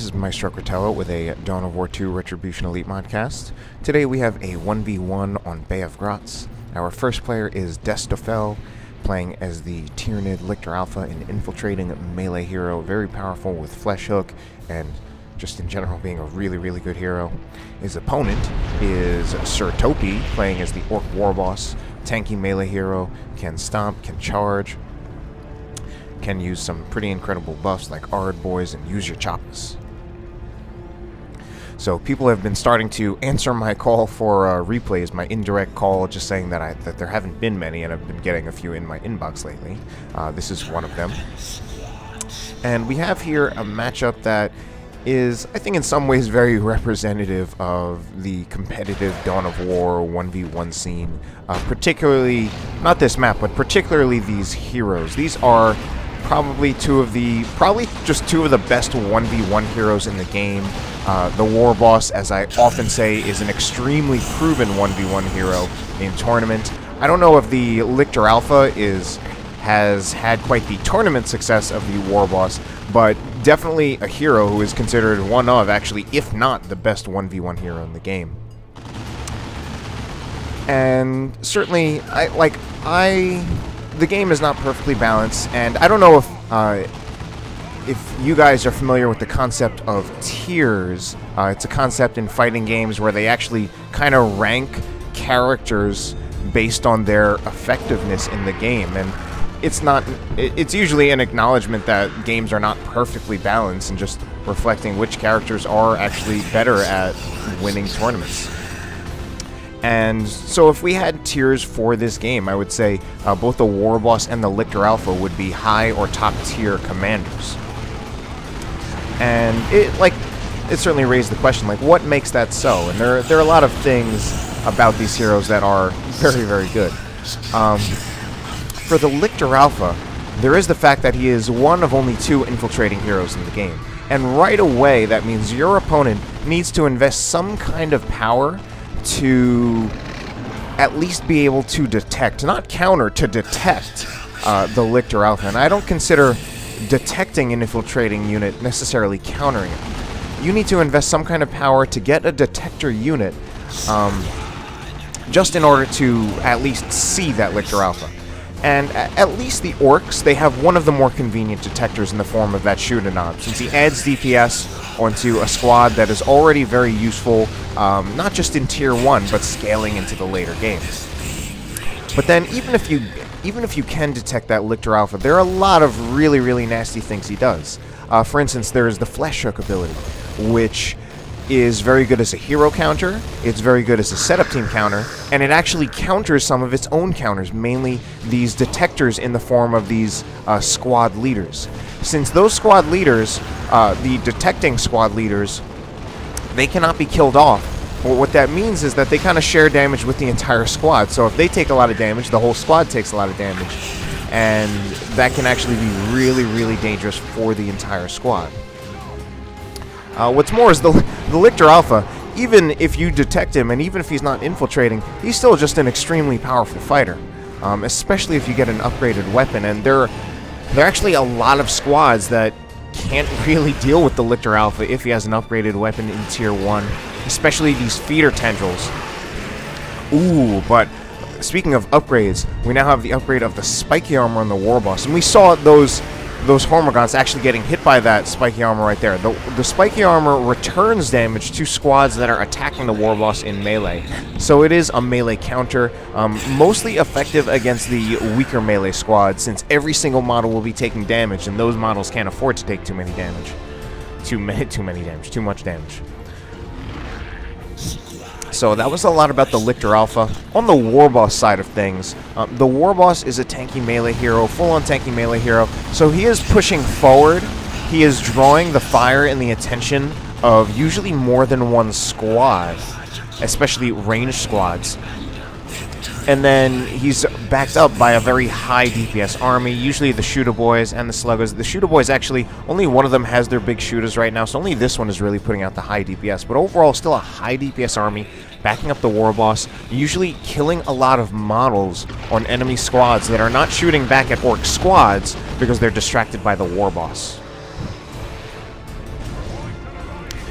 This is Maestro Critello with a Dawn of War 2 Retribution Elite modcast. Today we have a 1v1 on Bay of Grots. Our first player is Destoffel, playing as the Tyranid Lictor Alpha, an infiltrating melee hero, very powerful with Flesh Hook and just in general being a really, really good hero. His opponent is Ser Topi, playing as the Ork Warboss, tanky melee hero, can stomp, can charge, can use some pretty incredible buffs like Ard Boys and use your choppas. So people have been starting to answer my call for uh, replays, my indirect call, just saying that I that there haven't been many, and I've been getting a few in my inbox lately. Uh, this is one of them. And we have here a matchup that is, I think, in some ways very representative of the competitive Dawn of War 1v1 scene. Uh, particularly, not this map, but particularly these heroes. These are probably two of the, probably just two of the best 1v1 heroes in the game. Uh, the War Boss, as I often say, is an extremely proven 1v1 hero in tournament. I don't know if the Lictor Alpha is has had quite the tournament success of the War Boss, but definitely a hero who is considered one of, actually, if not the best 1v1 hero in the game. And certainly, I like I the game is not perfectly balanced, and I don't know if uh, if you guys are familiar with the concept of tiers. Uh, it's a concept in fighting games where they actually kind of rank characters based on their effectiveness in the game, and it's not. It's usually an acknowledgement that games are not perfectly balanced, and just reflecting which characters are actually better at winning tournaments. And so if we had tiers for this game, I would say uh, both the War Boss and the Lictor Alpha would be high or top tier commanders. And it like it certainly raised the question like what makes that so? And there there are a lot of things about these heroes that are very very good. Um, for the Lictor Alpha, there is the fact that he is one of only two infiltrating heroes in the game. And right away, that means your opponent needs to invest some kind of power to at least be able to detect, not counter, to detect uh, the Lictor Alpha. And I don't consider detecting an infiltrating unit necessarily countering it. You need to invest some kind of power to get a detector unit um, just in order to at least see that Lictor Alpha. And at least the Orks, they have one of the more convenient detectors in the form of that Shoot-a-Nob, since he adds DPS onto a squad that is already very useful, um, not just in Tier 1, but scaling into the later games. But then, even if you even if you can detect that Lictor Alpha, there are a lot of really, really nasty things he does. Uh, for instance, there is the Flesh Hook ability, which is very good as a hero counter, it's very good as a setup team counter, and it actually counters some of its own counters, mainly these detectors in the form of these uh, squad leaders. Since those squad leaders, uh, the detecting squad leaders, they cannot be killed off. Well, what that means is that they kind of share damage with the entire squad. So if they take a lot of damage, the whole squad takes a lot of damage. And that can actually be really, really dangerous for the entire squad. Uh, what's more is the, the Lictor Alpha, even if you detect him and even if he's not infiltrating, he's still just an extremely powerful fighter. Um, especially if you get an upgraded weapon. And there, there are actually a lot of squads that can't really deal with the Lictor Alpha if he has an upgraded weapon in Tier 1. Especially these feeder tendrils. Ooh, but speaking of upgrades, we now have the upgrade of the spiky armor on the War Boss. And we saw those those Hormagaunts actually getting hit by that spiky armor right there. The, the spiky armor returns damage to squads that are attacking the war boss in melee. So it is a melee counter, um, mostly effective against the weaker melee squads since every single model will be taking damage and those models can't afford to take too many damage. Too many, too many damage, too much damage. So that was a lot about the Lictor Alpha. On the Warboss side of things, um, the Warboss is a tanky melee hero, full-on tanky melee hero. So he is pushing forward. He is drawing the fire and the attention of usually more than one squad, especially ranged squads. And then he's backed up by a very high DPS army, usually the Shooter Boys and the Sluggers. The Shooter Boys actually, only one of them has their big shooters right now, so only this one is really putting out the high DPS. But overall, still a high DPS army, backing up the War Boss, usually killing a lot of models on enemy squads that are not shooting back at Ork squads because they're distracted by the War Boss.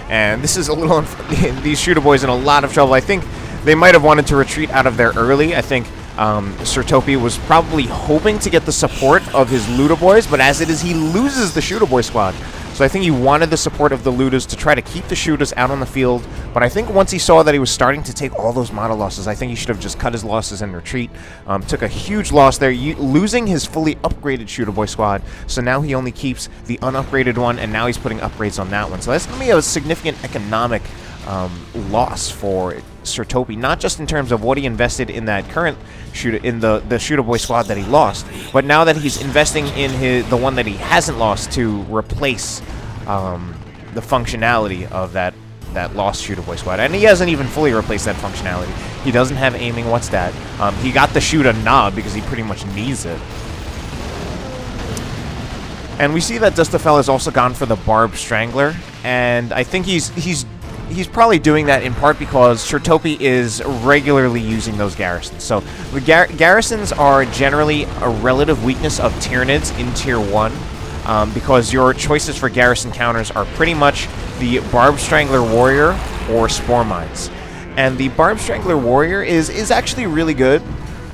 And this is a little... these shooter boys in a lot of trouble. I think they might have wanted to retreat out of there early. I think um, Ser Topi was probably hoping to get the support of his Loota boys, but as it is, he loses the shooter boy squad. So I think he wanted the support of the Lootas to try to keep the shooters out on the field. But I think once he saw that he was starting to take all those model losses, I think he should have just cut his losses and retreat. Um, took a huge loss there, losing his fully upgraded shooter boy squad. So now he only keeps the unupgraded one, and now he's putting upgrades on that one. So that's going to be a significant economic um, loss for Ser Topi, not just in terms of what he invested in that current shooter in the the shooter boy squad that he lost, but now that he's investing in his the one that he hasn't lost to replace um, the functionality of that that lost shooter boy squad, and he hasn't even fully replaced that functionality. He doesn't have aiming. What's that? Um, he got the shooter Nob because he pretty much needs it. And we see that Destoffel has also gone for the Barb Strangler, and I think he's he's he's probably doing that in part because Ser Topi is regularly using those garrisons. So the gar garrisons are generally a relative weakness of Tyranids in Tier 1 um, because your choices for garrison counters are pretty much the Barb Strangler Warrior or Spore Mines. And the Barb Strangler Warrior is, is actually really good.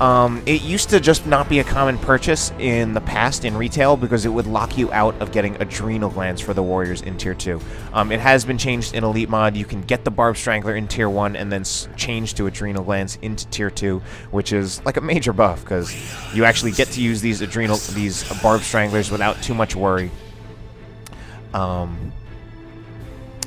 Um, it used to just not be a common purchase in the past in retail because it would lock you out of getting adrenal glands for the warriors in tier 2. Um, it has been changed in elite mod. You can get the barb strangler in tier 1 and then change to adrenal glands into tier 2, which is like a major buff because you actually get to use these adrenal these barb stranglers without too much worry. Um,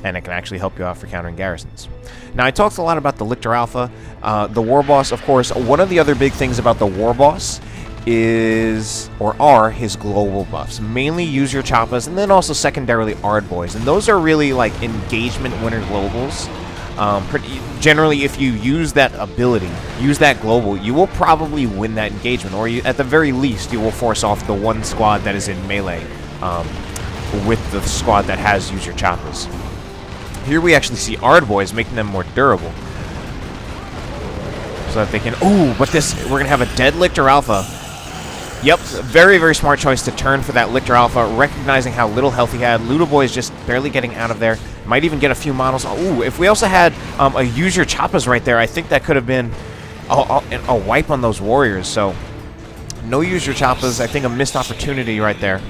and it can actually help you out for countering garrisons. Now, I talked a lot about the Lictor Alpha. Uh, the War Boss, of course, one of the other big things about the War Boss is, or are, his global buffs. Mainly use your Choppas, and then also secondarily Ard Boys. And those are really like engagement winner globals. Um, pretty, generally, if you use that ability, use that global, you will probably win that engagement, or you, at the very least, you will force off the one squad that is in melee um, with the squad that has use your Choppas. Here we actually see Ard Boys, making them more durable. So that they can... Ooh, but this... We're going to have a dead Lictor Alpha. Yep, very, very smart choice to turn for that Lictor Alpha, recognizing how little health he had. Loota Boy is just barely getting out of there. Might even get a few models. Ooh, if we also had um, a Use Your Choppas right there, I think that could have been a, a, a wipe on those Warriors. So, no Use Your Choppas. I think a missed opportunity right there.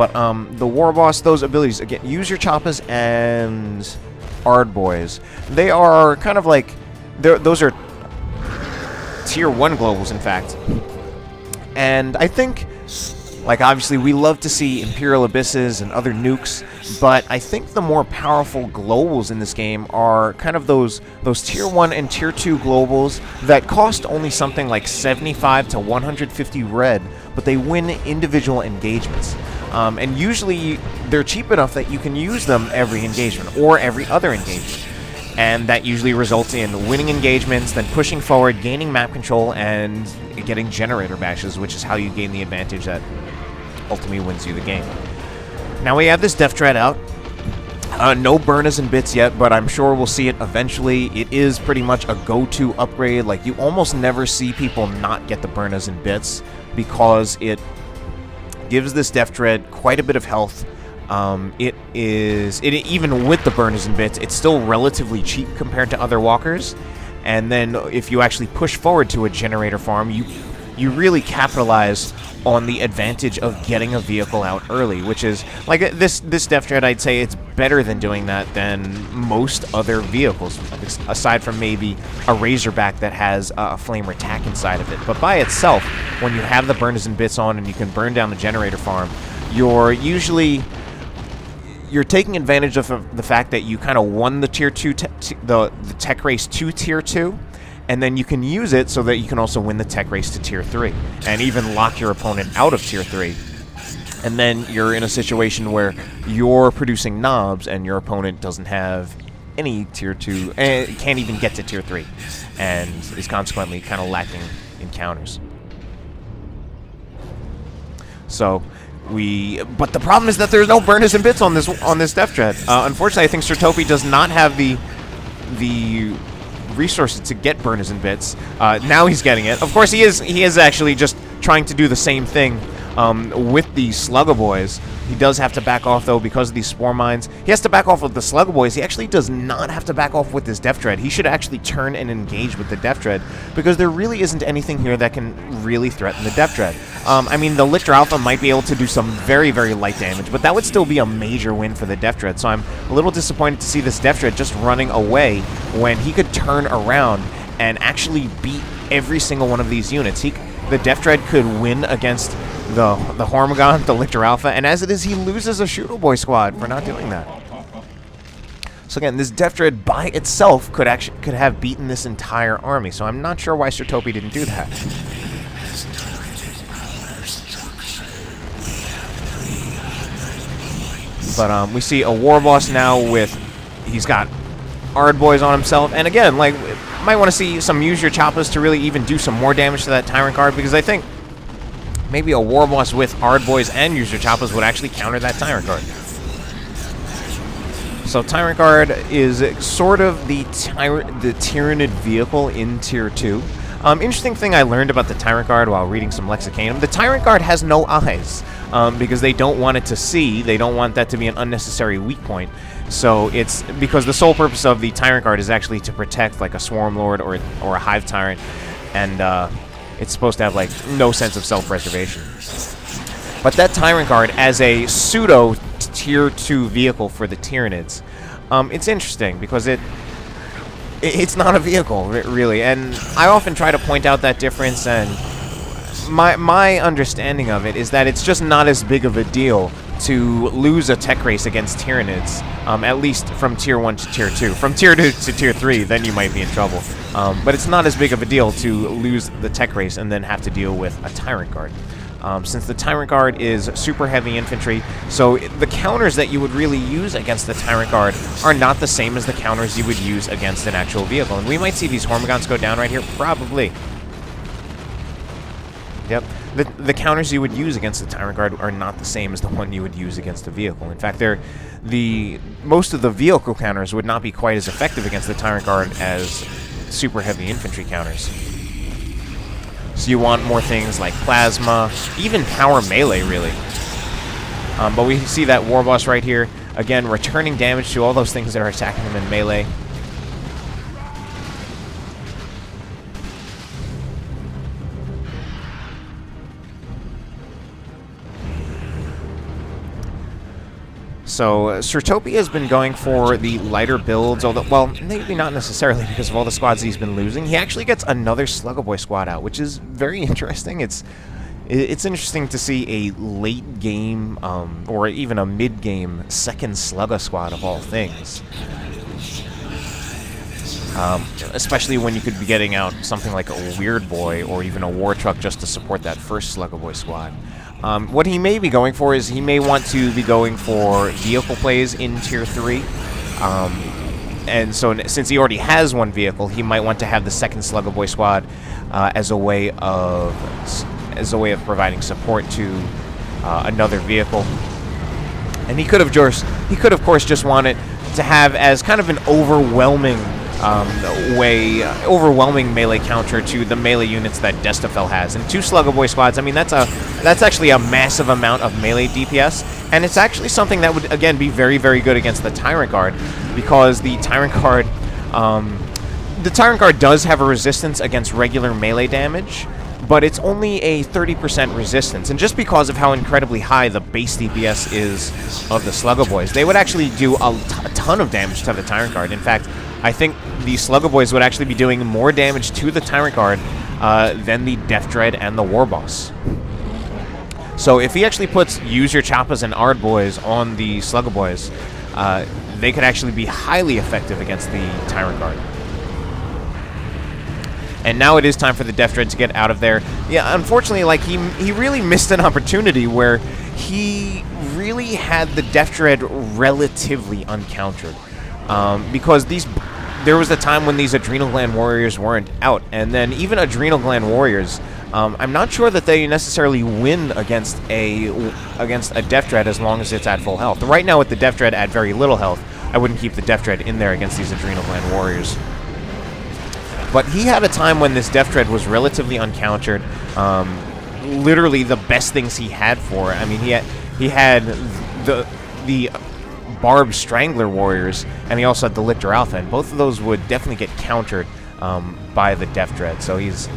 But um, the War Boss, those abilities, again, use your Choppas and Ard Boys. They are kind of like, those are tier 1 globals, in fact. And I think, like, obviously, we love to see Imperial Abysses and other nukes, but I think the more powerful globals in this game are kind of those those tier 1 and tier 2 globals that cost only something like 75 to 150 red, but they win individual engagements. Um, and usually they're cheap enough that you can use them every engagement or every other engagement. And that usually results in winning engagements, then pushing forward, gaining map control, and getting generator bashes, which is how you gain the advantage that ultimately wins you the game. Now we have this Death Dread out. Uh, no burners and bits yet, but I'm sure we'll see it eventually. It is pretty much a go-to upgrade. Like, you almost never see people not get the burners and bits because it gives this Death Dread quite a bit of health. Um, it is, it even with the burners and bits, it's still relatively cheap compared to other walkers. And then if you actually push forward to a generator farm, you you really capitalize on the advantage of getting a vehicle out early, which is like this this Death Dread. I'd say it's better than doing that than most other vehicles, aside from maybe a Razorback that has a flamer attack inside of it. But by itself, when you have the burners and bits on and you can burn down the generator farm, you're usually you're taking advantage of the fact that you kind of won the tier two the the tech race to tier two and then you can use it so that you can also win the tech race to tier 3 and even lock your opponent out of tier 3 and then you're in a situation where you're producing Nobs and your opponent doesn't have any tier 2 and eh, can't even get to tier 3 and is consequently kind of lacking encounters so we but the problem is that there's no burners and bits on this on this Death Dread. Uh, unfortunately, I think Ser Topi does not have the the resources to get burners and bits. Uh, now he's getting it. Of course, he is he is actually just trying to do the same thing um, with the Slugger Boys. He does have to back off, though, because of these Spore Mines. He has to back off with the Slugger Boys. He actually does not have to back off with this Deff Dread. He should actually turn and engage with the Deff Dread, because there really isn't anything here that can really threaten the Deff Dread. Um, I mean, the Lictor Alpha might be able to do some very, very light damage, but that would still be a major win for the Deff Dread, so I'm a little disappointed to see this Deff Dread just running away when he could turn around and actually beat every single one of these units. He, the Deff Dread could win against the the Hormagaunt, the Lictor Alpha, and as it is, he loses a Shooter Boy squad for not doing that. So again, this Deff Dread by itself could actually could have beaten this entire army. So I'm not sure why Ser Topi didn't do that. But um, we see a War Boss now with he's got Ardboys on himself, and again, like might want to see some use your Choppas to really even do some more damage to that Tyrant Guard because I think maybe a War Boss with Ardboys and User Choppas would actually counter that Tyrant Guard. So Tyrant Guard is sort of the tyrant, the Tyranid vehicle in Tier 2. Um, interesting thing I learned about the Tyrant Guard while reading some Lexicanum. The Tyrant Guard has no eyes um, because they don't want it to see. They don't want that to be an unnecessary weak point. So it's because the sole purpose of the Tyrant Guard is actually to protect like a Swarm Lord or, or a Hive Tyrant. And uh, it's supposed to have like no sense of self-preservation. But that Tyrant Guard as a pseudo tier 2 vehicle for the Tyranids, um, it's interesting because it it's not a vehicle really and I often try to point out that difference and my my understanding of it is that it's just not as big of a deal to lose a tech race against Tyranids, um, at least from Tier 1 to Tier 2. From Tier 2 to Tier 3, then you might be in trouble. Um, but it's not as big of a deal to lose the tech race and then have to deal with a Tyrant Guard. Um, since the Tyrant Guard is super heavy infantry, so the counters that you would really use against the Tyrant Guard are not the same as the counters you would use against an actual vehicle. And we might see these Hormagaunts go down right here, probably. Yep. The, the counters you would use against the Tyrant Guard are not the same as the one you would use against a vehicle. In fact, they're the most of the vehicle counters would not be quite as effective against the Tyrant Guard as super heavy infantry counters. So you want more things like plasma, even power melee, really. Um, but we see that War Boss right here, again, returning damage to all those things that are attacking him in melee. So uh, Ser Topi has been going for the lighter builds, although, well, maybe not necessarily because of all the squads he's been losing. He actually gets another Slugger Boy squad out, which is very interesting. It's it's interesting to see a late game, um, or even a mid game, second Slugger squad of all things. Um, especially when you could be getting out something like a Weird Boy or even a War Truck just to support that first Slugger Boy squad. Um, what he may be going for is he may want to be going for vehicle plays in Tier 3. Um, and so since he already has one vehicle, he might want to have the second Slugger Boy squad uh, as a way of as a way of providing support to uh, another vehicle. And he could have just he could of course just wanted to have as kind of an overwhelming um, way uh, overwhelming melee counter to the melee units that Destoffel has. And two Slugger Boy squads, I mean, that's a that's actually a massive amount of melee DPS, and it's actually something that would, again, be very, very good against the Tyrant Guard, because the Tyrant Guard, um, the Tyrant Guard does have a resistance against regular melee damage, but it's only a 30% resistance. And just because of how incredibly high the base DPS is of the Slugger Boys, they would actually do a, ton of damage to the Tyrant Guard. In fact, I think the Slugger Boys would actually be doing more damage to the Tyrant Guard uh, than the Deff Dread and the War Boss. So if he actually puts Use Your Choppas and Ard Boys on the Slugger Boys, uh, they could actually be highly effective against the Tyrant Guard. And now it is time for the Deff Dread to get out of there. Yeah, unfortunately, like, he, he really missed an opportunity where he really had the Deff Dread relatively uncountered. Um, because these there was a time when these Adrenal Gland Warriors weren't out, and then even Adrenal Gland Warriors, um, I'm not sure that they necessarily win against a against a death Dread as long as it's at full health. Right now, with the death Dread at very little health, I wouldn't keep the death Dread in there against these Adrenal Gland Warriors. But he had a time when this death Dread was relatively uncountered. Um, literally the best things he had for it. I mean, he had he had the the Barb Strangler Warriors, and he also had the Lictor Alpha, and both of those would definitely get countered um, by the Deff Dread. So he's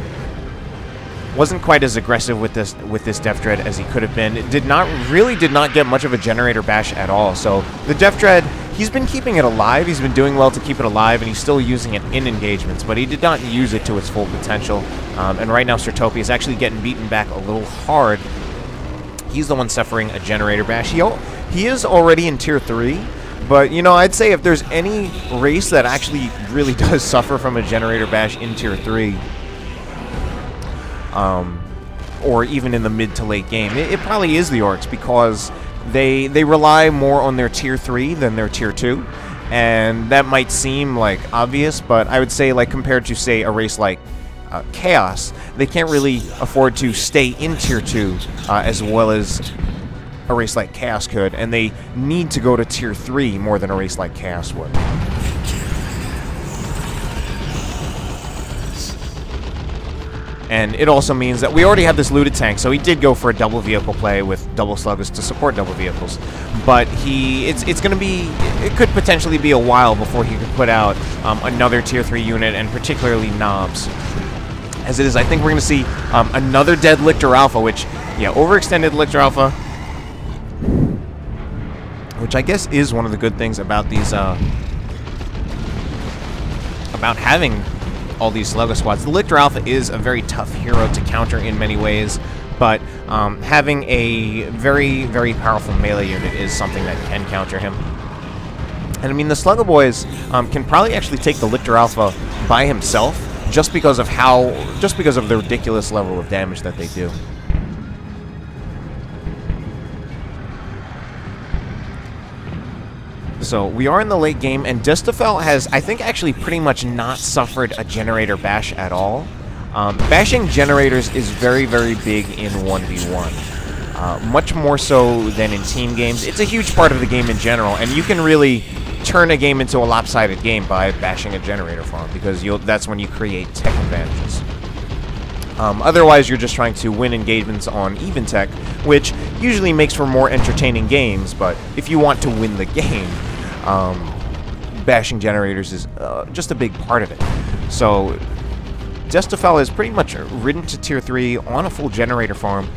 wasn't quite as aggressive with this with this Deff Dread as he could have been. It did not really did not get much of a generator bash at all. So the Deff Dread, he's been keeping it alive. He's been doing well to keep it alive, and he's still using it in engagements. But he did not use it to its full potential. Um, and right now, Sirtopia is actually getting beaten back a little hard. He's the one suffering a generator bash. He he is already in tier three. But, you know, I'd say if there's any race that actually really does suffer from a generator bash in Tier 3, um, or even in the mid to late game. It, it, probably is the Orks because they they rely more on their tier three than their tier two, and that might seem like obvious, but I would say like compared to say a race like uh, Chaos, they can't really afford to stay in tier two uh, as well as a race like Chaos could, and they need to go to tier three more than a race like Chaos would. And it also means that we already have this looted tank, so he did go for a double vehicle play with double sluggers to support double vehicles. But he, it's it's going to be, it could potentially be a while before he could put out um, another tier 3 unit, and particularly Nobs. As it is, I think we're going to see um, another dead Lictor Alpha, which, yeah, overextended Lictor Alpha, which I guess is one of the good things about these, uh, about having all these Sluggo squads. The Lictor Alpha is a very tough hero to counter in many ways, but um, having a very, very powerful melee unit is something that can counter him. And I mean, the Sluggo Boys um, can probably actually take the Lictor Alpha by himself just because of how, just because of the ridiculous level of damage that they do. So we are in the late game, and Destoffel has, I think, actually pretty much not suffered a generator bash at all. Um, bashing generators is very, very big in 1v1. Uh, much more so than in team games. It's a huge part of the game in general, and you can really turn a game into a lopsided game by bashing a generator farm, because that's when you create tech advantages. Um, otherwise, you're just trying to win engagements on even tech, which usually makes for more entertaining games, but if you want to win the game, um, bashing generators is uh, just a big part of it. So Destoffel is pretty much ridden to Tier 3 on a full generator farm.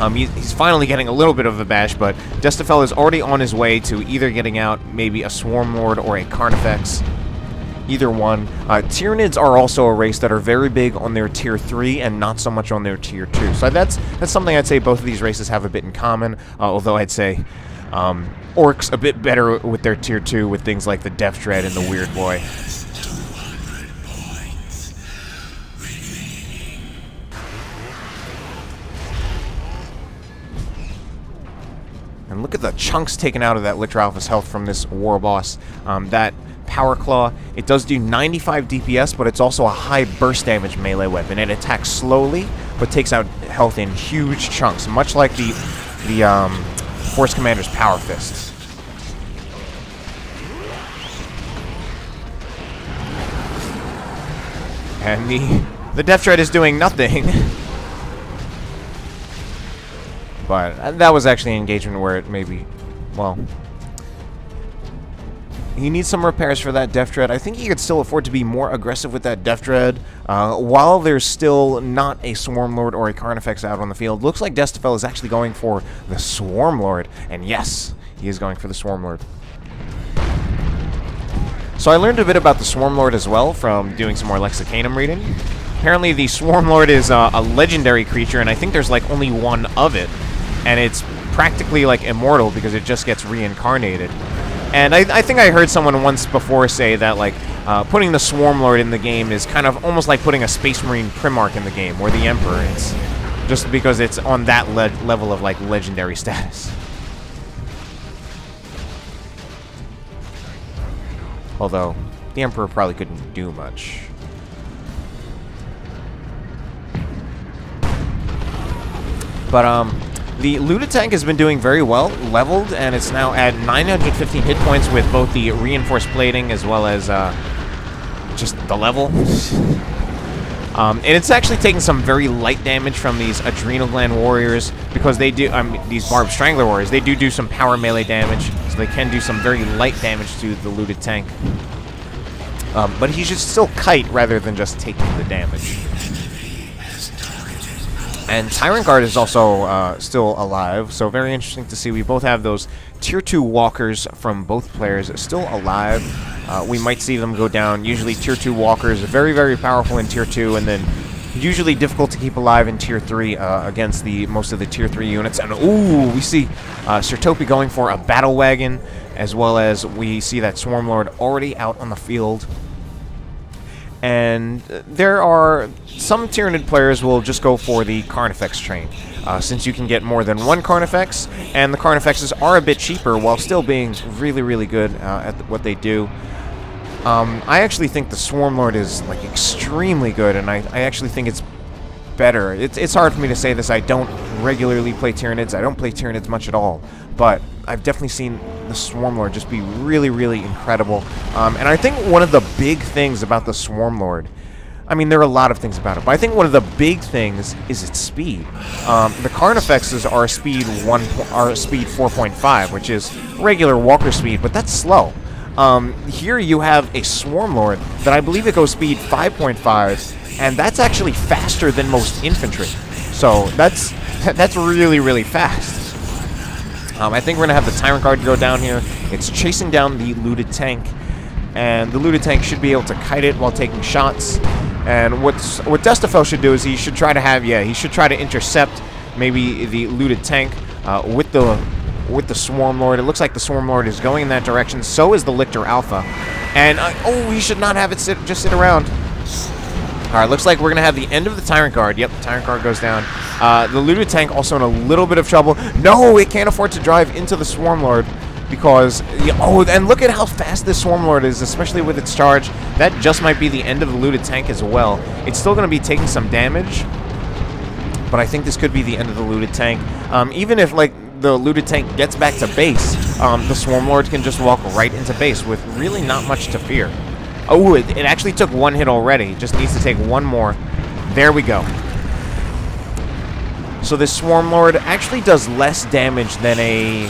Um, he, he's finally getting a little bit of a bash, but Destoffel is already on his way to either getting out maybe a Swarm Lord or a Carnifex. Either one. Uh, Tyranids are also a race that are very big on their Tier 3 and not so much on their Tier 2. So that's that's something I'd say both of these races have a bit in common, uh, although I'd say um, Orks a bit better with their tier 2 with things like the Deff Dread and the Weird Boy. And look at the chunks taken out of that Lictor Alpha's health from this War Boss. Um, that Power Claw, it does do 95 DPS, but it's also a high burst damage melee weapon. It attacks slowly, but takes out health in huge chunks, much like the the um, Force Commander's Power Fist. And the, the Deff Dread is doing nothing. but uh, that was actually an engagement where it maybe, well, he needs some repairs for that Deff Dread. I think he could still afford to be more aggressive with that Deff Dread. Uh, while there's still not a Swarm Lord or a Carnifex out on the field, looks like Destoffel is actually going for the Swarm Lord. And yes, he is going for the Swarm Lord. So I learned a bit about the Swarm Lord as well from doing some more Lexicanum reading. Apparently the Swarm Lord is uh, a legendary creature, and I think there's like only one of it. And it's practically like immortal because it just gets reincarnated. And I, I think I heard someone once before say that, like, uh, putting the Swarm Lord in the game is kind of almost like putting a Space Marine Primarch in the game, or the Emperor is. Just because it's on that le level of, like, legendary status. Although, the Emperor probably couldn't do much. But, um, the Looted tank has been doing very well, leveled, and it's now at 915 hit points with both the reinforced plating as well as uh, just the level. Um, and it's actually taking some very light damage from these Adrenal Gland Warriors because they do, um, these Barb Strangler Warriors, they do do some power melee damage, so they can do some very light damage to the looted tank. Um, but he should still kite rather than just taking the damage. And Tyrant Guard is also uh, still alive, so very interesting to see. We both have those Tier 2 walkers from both players still alive. Uh, we might see them go down. Usually Tier 2 walkers are very, very powerful in Tier 2, and then usually difficult to keep alive in Tier 3 uh, against the most of the Tier 3 units. And ooh, we see uh, Ser Topi going for a Battle Wagon, as well as we see that Swarm Lord already out on the field. And there are some Tyranid players will just go for the Carnifex train, uh, since you can get more than one Carnifex, and the Carnifexes are a bit cheaper while still being really, really good uh, at what they do. Um, I actually think the Swarm Lord is like extremely good, and I, I actually think it's better. It's, it's hard for me to say this. I don't regularly play Tyranids. I don't play Tyranids much at all, but I've definitely seen the Swarm Lord just be really, really incredible. Um, and I think one of the big things about the Swarm Lord, I mean, there are a lot of things about it, but I think one of the big things is its speed. Um, the Carnifexes are speed one, are speed 4.5, which is regular Walker speed, but that's slow. Um, here you have a Swarm Lord that I believe it goes speed 5.5, and that's actually faster than most infantry. So that's that's really, really fast. Um, I think we're going to have the Tyrant Guard go down here. It's chasing down the looted tank, and the looted tank should be able to kite it while taking shots. And what's, what Destoffel should do is he should try to have, yeah, he should try to intercept maybe the looted tank uh, with the with the Swarm Lord. It looks like the Swarm Lord is going in that direction. So is the Lictor Alpha. And, uh, oh, he should not have it sit, just sit around. All right, looks like we're going to have the end of the Tyrant Guard. Yep, the Tyrant Guard goes down. Uh, the Looted Tank also in a little bit of trouble. No, it can't afford to drive into the Swarm Lord because, oh, and look at how fast this Swarm Lord is, especially with its charge. That just might be the end of the Looted Tank as well. It's still going to be taking some damage, but I think this could be the end of the Looted Tank. Um, even if, like, the Looted Tank gets back to base, um, the Swarm Lord can just walk right into base with really not much to fear. Oh, it, it actually took one hit already. Just needs to take one more. There we go. So this Swarm Lord actually does less damage than a...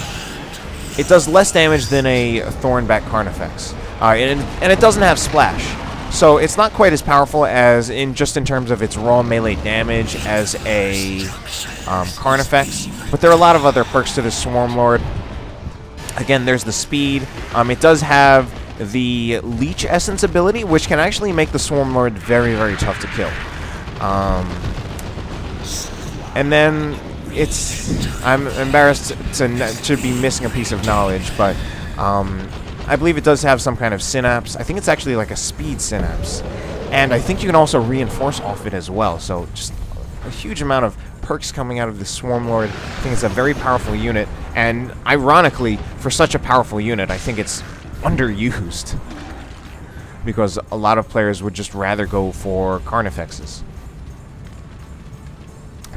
It does less damage than a Thornback Carnifex. Uh, and, and it doesn't have Splash. So it's not quite as powerful as in just in terms of its raw melee damage as a um, Carnifex. But there are a lot of other perks to this Swarm Lord. Again, there's the speed. Um, it does have the Leech Essence ability, which can actually make the Swarm Lord very, very tough to kill. Um, and then it's... I'm embarrassed to, to be missing a piece of knowledge, but um, I believe it does have some kind of synapse. I think it's actually like a speed synapse. And I think you can also reinforce off it as well, so just a huge amount of perks coming out of the Swarm Lord. I think it's a very powerful unit, and ironically, for such a powerful unit, I think it's underused. Because a lot of players would just rather go for Carnifexes.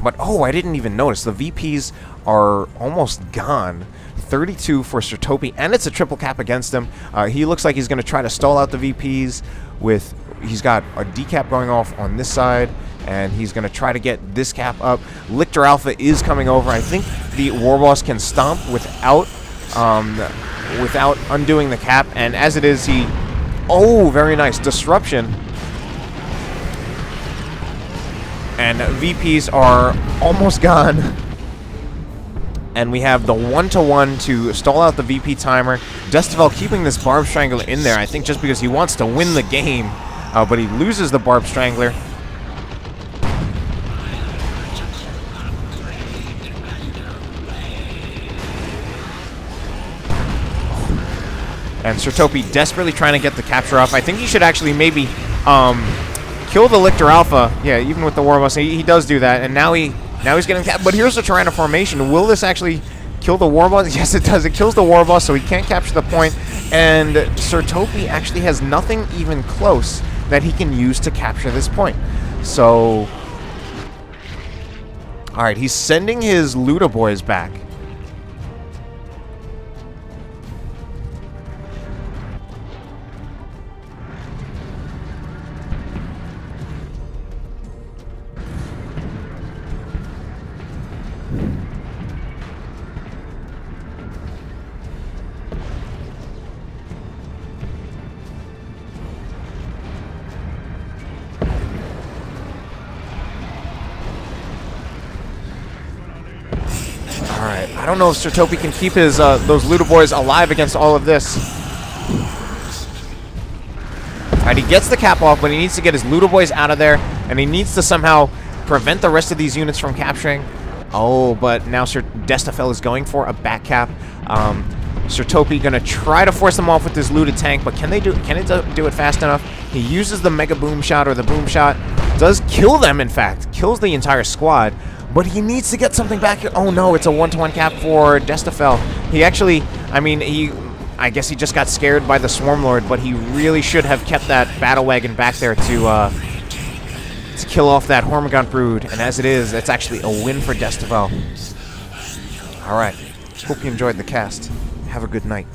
But, oh, I didn't even notice. The VPs are almost gone. 32 for Ser Topi, and it's a triple cap against him. Uh, he looks like he's going to try to stall out the VPs with... He's got a decap going off on this side, and he's going to try to get this cap up. Lictor Alpha is coming over. I think the Warboss can stomp without um, without undoing the cap, and as it is, he... Oh, very nice. Disruption. And VPs are almost gone. And we have the one-to-one -one to stall out the VP timer. Destoffel keeping this Barb Strangler in there, I think just because he wants to win the game. Uh, but he loses the Barb Strangler. And Ser Topi desperately trying to get the capture off. I think he should actually maybe um, kill the Lictor Alpha. Yeah, even with the Warboss, he, he does do that. And now he now he's getting capped. But here's the Tyranno formation. Will this actually kill the War Warboss? Yes, it does. It kills the War Warboss, so he can't capture the point. And Ser Topi actually has nothing even close that he can use to capture this point. So... Alright, he's sending his Loota boys back. Don't know if Ser Topi can keep his uh, those Loota boys alive against all of this. Alright, he gets the cap off, but he needs to get his Loota boys out of there, and he needs to somehow prevent the rest of these units from capturing. Oh, but now Sir Destoffel is going for a back cap. Um, Ser Topi gonna try to force them off with this looted tank, but can they do? Can it do it fast enough? He uses the mega boom shot or the boom shot, does kill them. In fact, kills the entire squad. But he needs to get something back. Here. Oh no, it's a one-to-one -one cap for Destoffel. He actually, I mean, he I guess he just got scared by the Swarm Lord, but he really should have kept that Battle Wagon back there to uh, to kill off that Hormagaunt Brood. And as it is, it's actually a win for Destoffel. Alright. Hope you enjoyed the cast. Have a good night.